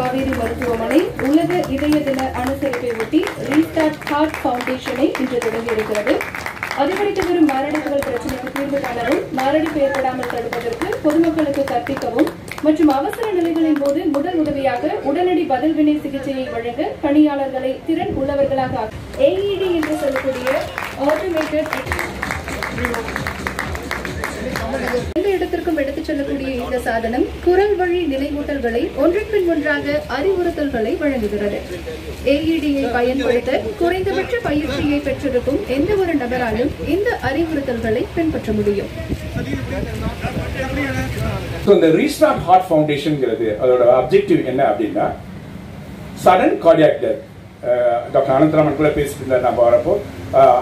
காவேரி மருத்துவமனை உலக இதய தின அனுசரிப்பை ஒட்டி ரீஸ்டார்ட் ஹார்ட் ஃபவுண்டேஷனை இன்று தொடங்கி இருக்கிறது. அதிகரித்து வரும் மாரடைப்புகள் பிரச்சனைக்கு தீர்வு காணவும் மாரடைப்பு ஏற்படாமல் தடுப்பதற்கு பொதுமக்களுக்கு கற்பிக்கவும் மற்றும் அவசர நிலைகளின் போது முதல் உதவியாக உடனடி பதில்வினை சிகிச்சையை வழங்க பணியாளர்களை திறன் உள்ளவர்களாக ஏஇடி என்று சொல்லக்கூடிய ஆட்டோமேட்டட் எந்த இடத்திற்கும் எடுத்துச் செல்லக்கூடிய இந்த சாதனம் குரல் வழி நினைவூட்டல்களை ஒன்றின் பின் ஒன்றாக அறிவுறுத்தல்களை வழங்குகிறது. ஏஇடியை பயன்படுத்த குறைந்தபட்ச பயிற்சியை பெற்றிருக்கும் எந்த ஒரு நபராலும் இந்த அறிவுறுத்தல்களை பின்பற்ற முடியும். இந்த ரீஸ்டார்ட் ஹார்ட் ஃபவுண்டேஷன்ங்கிறது அதோட அப்ஜெக்டிவ் என்ன அப்படின்னா sudden cardiac death doctor Anantharaman கூட பேசிட்டு இருந்தார் நான் வரப்போ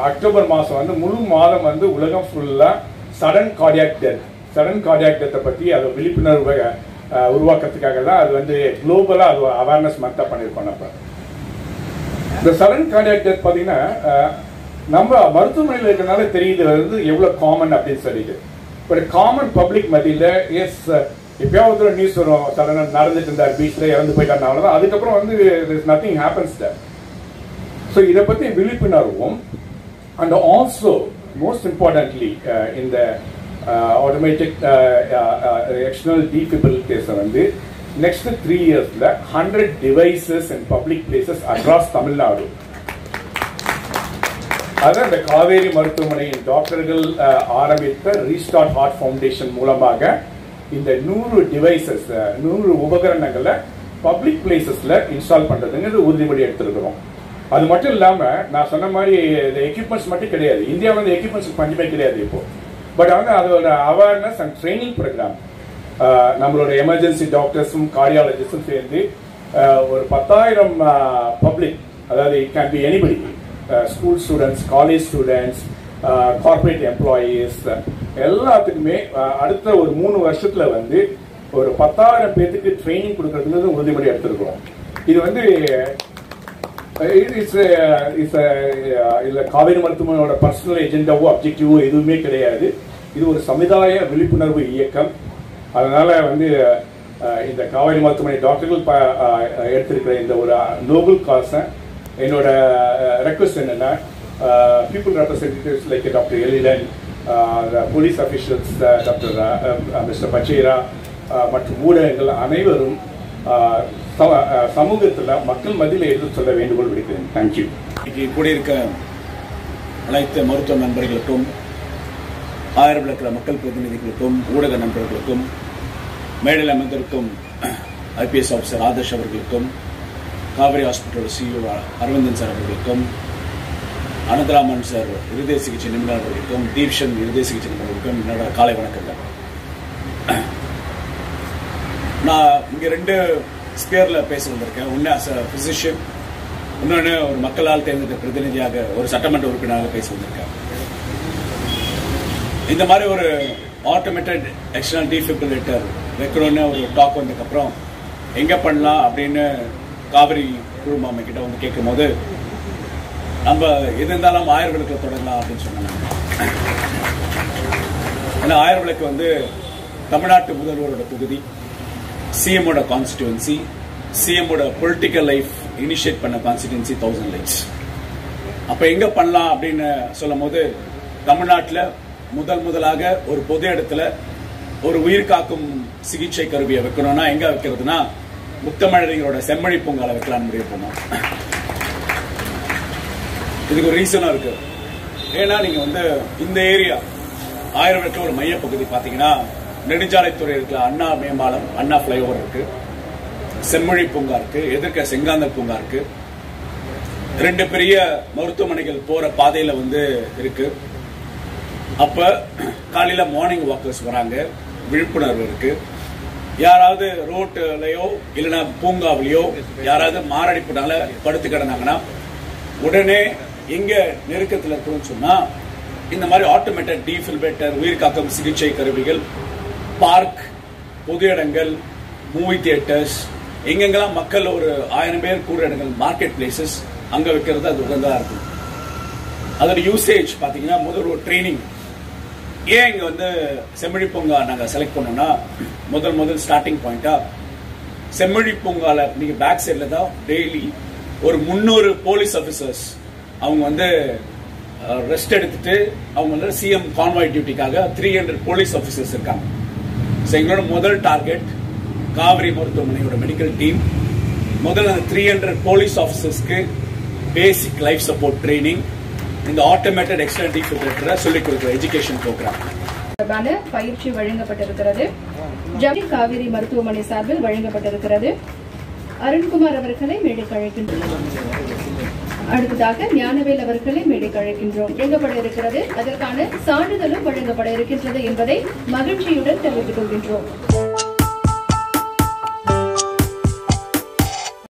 அக்டோபர் மாதம் வந்து முழு மாதம் வந்து உலகம் ஃபுல்லாக sudden cardiac death sudden cardiac டெத்தை பற்றி அது விழிப்புணர்வை உருவாக்குறதுக்காக தான் அது வந்து குளோபலாக அது அவேர்னஸ் மந்தாக பண்ணியிருக்கோம் நம்ம. இந்த சடன் கார்டியாக் டெத் பார்த்தீங்கன்னா நம்ம மருத்துவமனையில் இருக்கிறனால தெரியுது வந்து எவ்வளோ காமன் அப்படின்னு சொல்லிட்டு. பட் காமன் பப்ளிக் மத்தியில் எஸ் எப்பயாவது ஒரு நியூஸ் வரும். சடனாக நடந்துட்டு இருந்தார் பீச்சில் இறந்து போயிட்டாங்க அவ்வளோதான் அதுக்கப்புறம் வந்து நத்திங் ஹேப்பன்ஸ் தட் ஸோ இதை பற்றி விழிப்புணர்வும் அண்ட் ஆல்சோ மோஸ்ட் இம்பார்ட்டன்ட்லி இந்த ஆட்டோமேட்டிக் எக்ஸ்டர்னல் டீஃபிபிலிட்டேஸை வந்து நெக்ஸ்ட் த்ரீ இயர்ஸில் hundred devices and public places across Tamil Nadu அதான் இந்த காவேரி மருத்துவமனையின் டாக்டர்கள் ஆரம்பித்த ரீஸ்டார்ட் ஹார்ட் ஃபவுண்டேஷன் மூலமாக இந்த நூறு டிவைசஸ் நூறு உபகரணங்களை பப்ளிக் பிளேசஸில் இன்ஸ்டால் பண்ணுறதுங்கிறது உறுதிமொழி எடுத்துருக்குறோம். அது மட்டும் இல்லாமல் நான் சொன்ன மாதிரி இந்த எக்யூப்மெண்ட்ஸ் மட்டும் கிடையாது. இந்தியாவில் வந்து எக்யூப்மெண்ட்ஸ் பஞ்சமே கிடையாது இப்போ. பட் வந்து அதோட அவேர்னஸ் அண்ட் ட்ரைனிங் ப்ரோக்ராம் நம்மளோட எமர்ஜென்சி டாக்டர்ஸும் கார்டியாலஜிஸ்டும் சேர்ந்து ஒரு பத்தாயிரம் பப்ளிக் அதாவது it can be anybody school students college students corporate employees எல்லாத்துக்குமே அடுத்த ஒரு மூணு வருஷத்துல வந்து ஒரு பத்தாயிரம் பேர்த்துக்கு ட்ரைனிங் கொடுக்கறதுங்கிறது உறுதிமொழி எடுத்திருக்கிறோம். இது வந்து இட்ஸ் காவேரி மருத்துவமனையோட பர்சனல் எஜெண்டாவோ அப்ஜெக்டிவோ எதுவுமே கிடையாது. இது ஒரு சமுதாய விழிப்புணர்வு இயக்கம். அதனால் வந்து இந்த காவேரி மருத்துவமனை டாக்டர்கள் ப- எடுத்திருக்கிற இந்த ஒரு நோபல் காசை என்னோட ரெக்வஸ்ட் என்னென்னா பீப்புள் ரெப்ரசன்டேட்டிவ்ஸ் லைக் டாக்டர் எலிடன் போலீஸ் அஃபிஷியல்ஸ் டாக்டர் மிஸ்டர் பச்சேரா மற்றும் ஊடகங்கள் அனைவரும் சமூகத்தில் மக்கள் மத்தியில் எடுத்து சொல்ல வேண்டுகோள் விடுக்கிறேன். தேங்க்யூ இன்னைக்கு கூடியிருக்க அனைத்து மருத்துவ நண்பர்களுக்கும் ஆயிரம் இருக்கிற மக்கள் பிரதிநிதிகளுக்கும் ஊடக நண்பர்களுக்கும் மேடையில் அமைந்திருக்கும் ஐபிஎஸ் ஆஃபீஸர் ஆதர்ஷ் அவர்களுக்கும் காவிரி ஹாஸ்பிட்டலோட சிஇஓ அரவிந்தன் சார் அவர்களுக்கும் அனந்தராமன் சார் இருதய சிகிச்சை நிபுணர் அவர்களுக்கும் தீப்ஷன் இருதய சிகிச்சை நிபுணர்களுக்கும் என்னோட காலை வணக்கங்கள். நான் இங்கே ரெண்டு ஸ்பியர்ல பேச வந்திருக்கேன். ஒன்று அஸ் அ ஃபிசிஷியன் இன்னொன்று ஒரு மக்களால் தேர்ந்தெடுத்த பிரதிநிதியாக ஒரு சட்டமன்ற உறுப்பினராக பேசி வந்திருக்கேன். இந்த மாதிரி ஒரு ஆட்டோமேட்டட் எக்ஸ்டர்னல் டிஃபிபிலேட்டர் வைக்கணும்னு ஒரு டாக் வந்ததுக்கப்புறம் எங்கே பண்ணலாம்? அப்படின்னு காவிரி குழுமாமை கிட்ட வந்து கேட்கும் போது நம்ம எது இருந்தாலும் ஆயிரம் விளக்கில் தொடங்கலாம் அப்படின்னு சொன்னாங்க. ஏன்னா ஆயிரம் விளக்கு வந்து தமிழ்நாட்டு முதல்வரோட தொகுதி சிஎம்மோட கான்ஸ்டிடுவன்சி சிஎம்மோட பொலிட்டிக்கல் லைஃப் இனிஷியேட் பண்ண கான்ஸ்டிடுவன்சி தௌசண்ட் லைட்ஸ் அப்போ எங்கே பண்ணலாம் அப்படின்னு சொல்லும் போது தமிழ்நாட்டில் முதல் முதலாக ஒரு பொது இடத்துல ஒரு உயிர் காக்கும் சிகிச்சை கருவியை வைக்கணும்னா எங்க வைக்கிறதுனா முத்தமிழறிஞரோட செம்மொழி பூங்கால வைக்கலாம்னு முடிவு பண்ணோம். இதுக்கு ஒரு ரீசனும் இருக்கு. ஏன்னா நீங்க வந்து இந்த ஏரியா ஆயிரம் விளக்கு ஒரு மையப்பகுதி பாத்தீங்கன்னா நெடுஞ்சாலைத்துறை இருக்கிற அண்ணா மேம்பாலம் அண்ணா ஃபிளைஓவர் இருக்கு. செம்மொழி பூங்கா இருக்கு எதிர்க்க செங்காந்தல் பூங்கா இருக்கு. ரெண்டு பெரிய மருத்துவமனைகள் போற பாதையில வந்து இருக்கு. அப்ப காலையில மார்னிங் வாக்கர்ஸ் வராங்க. விழிப்புணர்வு இருக்கு. யாராவது ரோட்டுலயோ இல்லைன்னா பூங்காவிலையோ யாராவது மாரடைப்புனால படுத்து கிடந்தாங்கன்னா உடனே எங்க நெருக்கத்தில் இருக்கணும்னு சொன்னா இந்த மாதிரி ஆட்டோமேட்டட் டீஃபில்பேட்டர் உயிர் காக்கும் சிகிச்சை கருவிகள் பார்க் பொது இடங்கள் மூவி தியேட்டர்ஸ் எங்கெங்கெல்லாம் மக்கள் ஒரு ஆயிரம் பேர் கூடுற இடங்கள் மார்க்கெட் பிளேசஸ் அங்க வைக்கிறது அது உகந்தா இருக்கும். அதோட யூசேஜ் பாத்தீங்கன்னா முதல் ஒரு ட்ரைனிங் ஏன் இங்கே வந்து செம்மொழி பூங்கா நாங்கள் செலக்ட் பண்ணோம்னா முதல் முதல் ஸ்டார்டிங் பாயிண்டா செம்மொழி பூங்காவில் நீங்கள் பேக் சைடில் தான் டெய்லி ஒரு முந்நூறு போலீஸ் ஆஃபீஸர்ஸ் அவங்க வந்து ரெஸ்ட் எடுத்துட்டு அவங்க வந்து சிஎம் கான்வாய் டியூட்டிக்காக த்ரீ ஹண்ட்ரட் போலீஸ் ஆஃபீஸர்ஸ் இருக்காங்க. ஸோ எங்களோட முதல் டார்கெட் காவிரி மருத்துவமனையோட மெடிக்கல் டீம் முதல்ல அந்த த்ரீ ஹண்ட்ரட் போலீஸ் ஆஃபீஸர்ஸ்க்கு பேசிக் லைஃப் சப்போர்ட் ட்ரைனிங் இந்த ஆட்டோமேட்டட் எக்ஸ்டர்னல் டிஃபிபிரேட்டரை சொல்லிக் கொடுக்குற எஜுகேஷன் ப்ரோக்ராம் தொடர்பான பயிற்சி வழங்கப்பட்டிருக்கிறது. ஜமி காவிரி மருத்துவமனை சார்பில் வழங்கப்பட்டிருக்கிறது. அருண்குமார் அவர்களை மேடைக்கு அழைக்கின்றோம். அடுத்ததாக ஞானவேல் அவர்களை மேடைக்கு அழைக்கின்றோம். வழங்கப்பட இருக்கிறது அதற்கான சான்றிதழும் வழங்கப்பட இருக்கின்றது என்பதை மகிழ்ச்சியுடன் தெரிவித்துக் கொள்கின்றோம்.